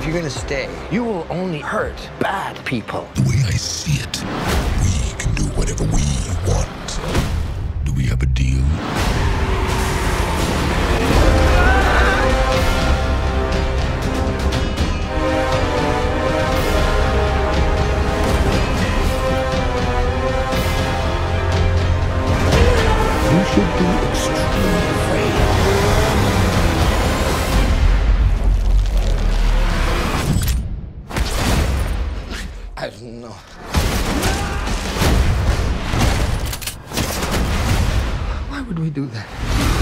If you're gonna stay, you will only hurt bad people. The way I see it, we can do whatever we want. Do we have a deal? You should be extremely no. Why would we do that?